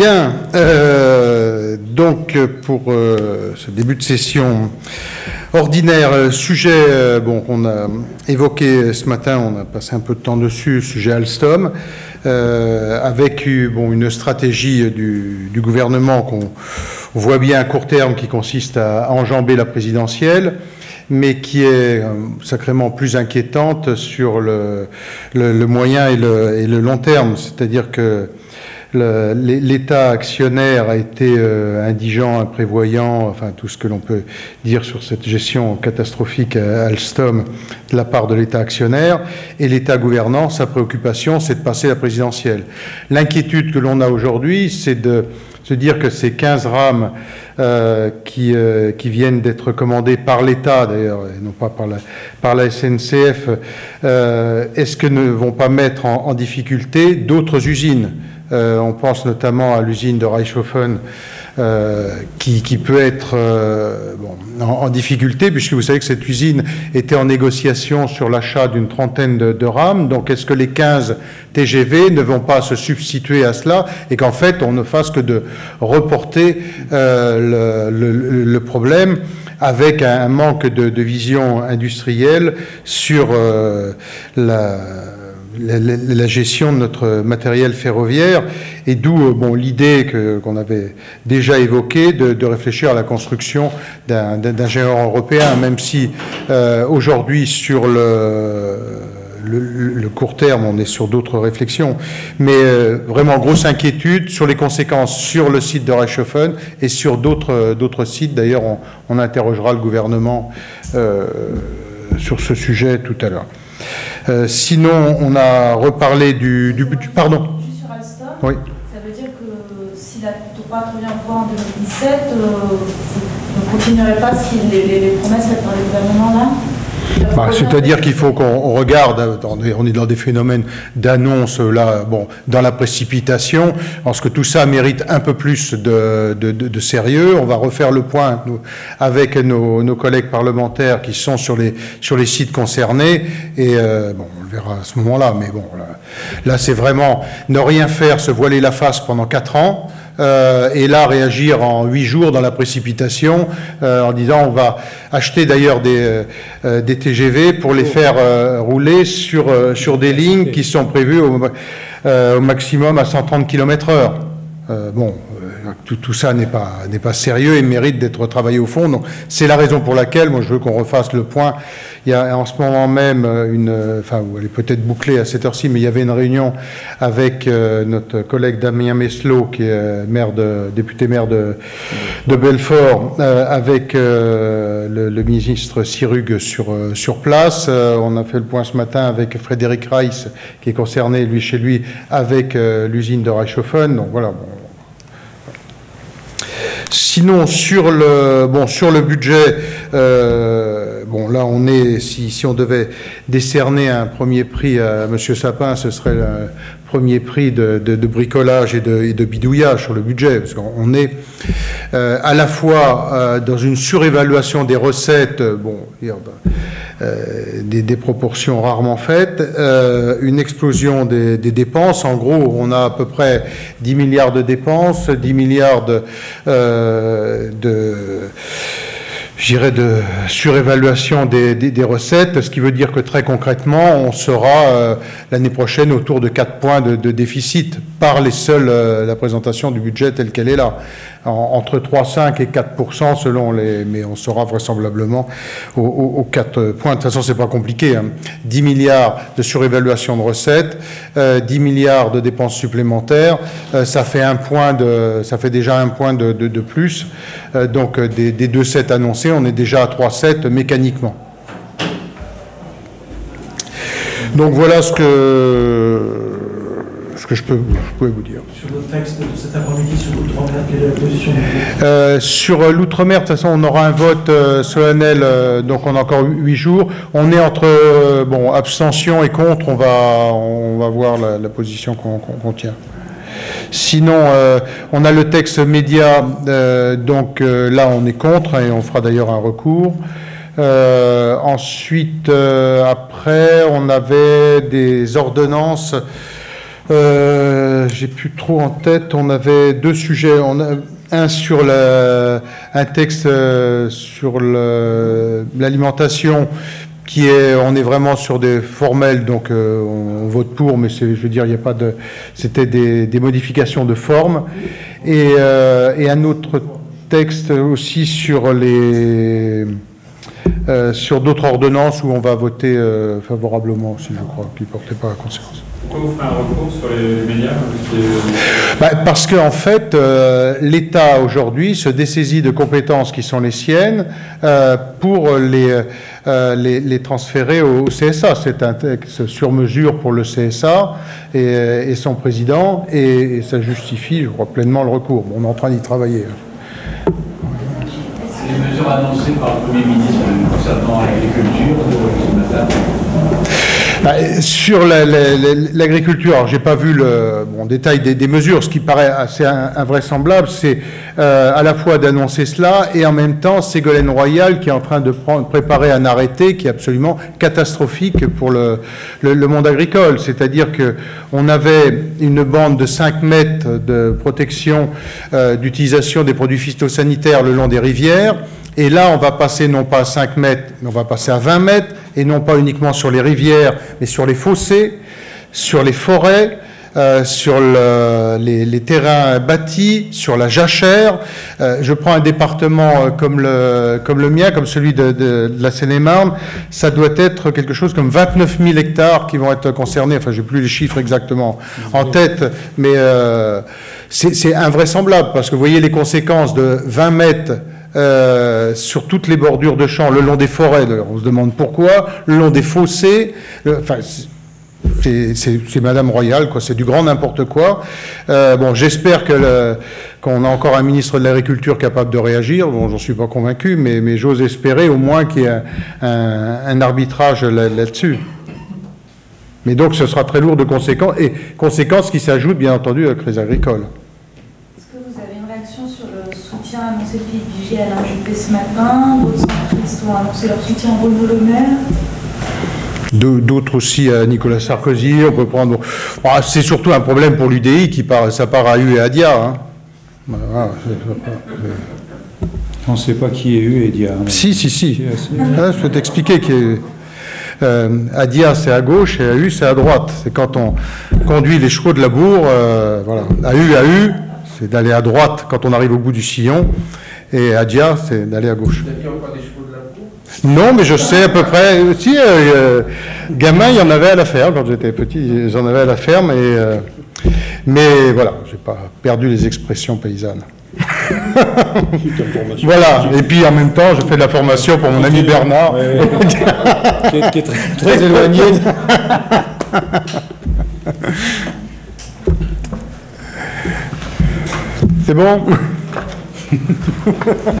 Bien, euh, donc pour euh, ce début de session ordinaire, euh, sujet bon, qu'on a évoqué ce matin, on a passé un peu de temps dessus, sujet Alstom, avec bon, une stratégie du, gouvernement qu'on voit bien à court terme qui consiste à enjamber la présidentielle mais qui est sacrément plus inquiétante sur le, le, le moyen et le, et le, long terme. C'est-à-dire que l'État actionnaire a été euh, indigent, imprévoyant, enfin tout ce que l'on peut dire sur cette gestion catastrophique à Alstom de la part de l'État actionnaire, et l'État gouvernant, sa préoccupation, c'est de passer la présidentielle. L'inquiétude que l'on a aujourd'hui, c'est de se dire que ces 15 rames euh, qui, euh, viennent d'être commandées par l'État, d'ailleurs, et non pas par la, SNCF, euh, est-ce que ne vont pas mettre en difficulté d'autres usines euh, on pense notamment à l'usine de Reichshofen euh, qui, peut être euh, en, difficulté, puisque vous savez que cette usine était en négociation sur l'achat d'une trentaine de, rames. Donc est-ce que les 15 TGV ne vont pas se substituer à cela et qu'en fait on ne fasse que de reporter le, problème avec un, manque de, vision industrielle sur la la, gestion de notre matériel ferroviaire, et d'où euh, bon, l'idée qu'on avait déjà évoquée de, réfléchir à la construction d'un géant européen, même si euh, aujourd'hui sur le, court terme, on est sur d'autres réflexions, mais euh, vraiment grosse inquiétude sur les conséquences sur le site de Reichshofen et sur d'autres sites. D'ailleurs, on, interrogera le gouvernement sur ce sujet tout à l'heure. Euh, sinon, on a reparlé du, du, du pardon. Sur Alstom, oui. Ça veut dire que si la droite revient au pouvoir en 2017, euh, vous ne continuerez pas si les, les, les promesses faites par le gouvernement là? Bah, c'est-à-dire qu'il faut qu'on regarde, on est dans des phénomènes d'annonce, là, bon, dans la précipitation, parce que tout ça mérite un peu plus de, sérieux. On va refaire le point avec nos, collègues parlementaires qui sont sur les, sur les sites concernés, et euh, bon, on le verra à ce moment-là, mais bon, là, là c'est vraiment ne rien faire, se voiler la face pendant quatre ans. Euh, et là réagir en huit jours dans la précipitation euh, en disant on va acheter d'ailleurs des, euh, TGV pour les faire rouler sur, sur des lignes qui sont prévues au, au maximum à 130 km/h. bon, tout, ça n'est pas, sérieux et mérite d'être travaillé au fond. Donc, c'est la raison pour laquelle, moi, je veux qu'on refasse le point il y a en ce moment même une, enfin, elle est peut-être bouclée à cette heure-ci, mais il y avait une réunion avec euh, notre collègue Damien Meslot, qui est euh, maire de, député maire de, Belfort, euh, avec le, ministre Sirug sur, sur place. on a fait le point ce matin avec Frédéric Reiss, qui est concerné, lui, chez lui, avec l'usine de Reichshofen. Donc voilà, Sinon, sur le, bon, sur le budget, euh, bon, là, on est, si, si, on devait décerner un premier prix à M. Sapin, ce serait le premier prix de, bricolage et de, bidouillage sur le budget, parce qu'on est euh, à la fois euh, dans une surévaluation des recettes, bon, des, proportions rarement faites, une explosion des, des, dépenses. En gros, on a à peu près 10 milliards de dépenses, 10 milliards de euh, de j'irais de surévaluation des, des, recettes, ce qui veut dire que très concrètement, on sera euh, l'année prochaine autour de 4 points de, déficit par les seuls, euh, la présentation du budget tel qu'elle est là entre 3,5 et 4% selon les, mais on sera vraisemblablement aux, 4 points. De toute façon, c'est pas compliqué. 10 hein. milliards de surévaluation de recettes, 10 euh, milliards de dépenses supplémentaires, ça fait un point de, ça fait déjà un point de, de, plus. Euh, donc des, des 2,7 annoncés, on est déjà à 3,7 mécaniquement. Donc voilà ce que ce que je peux, vous dire. Sur le texte de cet après-midi sur l'outre-mer, quelle est la position euh, Sur euh, l'outre-mer, de toute façon, on aura un vote euh, solennel, donc on a encore huit jours. On est entre bon, abstention et contre, on va, on va voir la, position qu'on tient. Sinon, on a le texte média, donc là on est contre et on fera d'ailleurs un recours. ensuite, après, on avait des ordonnances Euh, J'ai plus trop en tête. On avait deux sujets. Un sur un texte euh, sur l'alimentation on est vraiment sur des formels, donc euh, on, vote pour, mais je veux dire, il n'y a pas de, c'était des, modifications de forme. Et, euh, et un autre texte aussi sur les, euh, sur d'autres ordonnances où on va voter favorablement aussi, je crois, qui ne portaient pas conséquence. Pourquoi vous ferez un recours sur les médias parce que- Bah, parce qu'en fait, euh, l'État aujourd'hui se dessaisit de compétences qui sont les siennes euh, pour les, euh, les, les transférer au CSA. C'est un texte sur mesure pour le CSA et, et son président, et, et ça justifie, je crois, pleinement le recours. Bon, on est en train d'y travailler. hein. Les mesures annoncées par le Premier ministre concernant l'agriculture euh, ce matin. Bah, sur la- la- la- l'agriculture, alors j'ai pas vu le détail des, mesures. Ce qui paraît assez in- invraisemblable, c'est euh, à la fois d'annoncer cela et en même temps Ségolène Royal qui est en train de préparer un arrêté qui est absolument catastrophique pour le monde agricole. C'est-à-dire que on avait une bande de 5 mètres de protection euh, d'utilisation des produits phytosanitaires le long des rivières. Et là, on va passer non pas à 5 mètres, mais on va passer à 20 mètres, et non pas uniquement sur les rivières, mais sur les fossés, sur les forêts, euh, sur le- les, terrains bâtis, sur la jachère. Euh, je prends un département euh, comme le, mien, comme celui de, la Seine-et-Marne, ça doit être quelque chose comme 29 000 hectares qui vont être concernés. Enfin, j'ai plus les chiffres exactement en tête, mais c'est invraisemblable parce que vous voyez les conséquences de 20 mètres euh, sur toutes les bordures de champs, le long des forêts, d'ailleurs, on se demande pourquoi, le long des fossés, c'est- Madame Royal, quoi, c'est du grand n'importe quoi. Euh, bon, j'espère que qu'on a encore un ministre de l'Agriculture capable de réagir, bon, j'en suis pas convaincu, mais, j'ose espérer au moins qu'il y ait un, arbitrage là- là-dessus. mais donc ce sera très lourd de conséquences, et conséquences qui s'ajoutent bien entendu à la crise agricole. Est-ce que vous avez une réaction sur le soutien annoncé de Vigier à Alain Juppé ce matin D'autres centristes ont annoncé leur soutien à Bruno Le Maire. D'autres aussi à Nicolas Sarkozy, on peut prendre. Ah, c'est surtout un problème pour l'UDI qui part, ça part à U et à Dia. hein. Voilà, c'est- On ne sait pas qui est eu et Dia. Si, si, si. Si. Ah, je peux t'expliquer que euh, à Dia c'est à gauche et à U c'est à droite. C'est quand on conduit les chevaux de labour, euh, voilà. À U, à U, c'est d'aller à droite quand on arrive au bout du sillon, et à Dia c'est d'aller à gauche. Non, mais je sais à peu près. Si, euh, euh, gamin, il y en avait à la ferme quand j'étais petit, j'en avais à la ferme, et, euh, mais voilà, j'ai pas perdu les expressions paysannes. voilà, et puis en même temps, je fais de la formation pour mon ami Bernard. qui est, qui est très, très éloigné. C'est bon?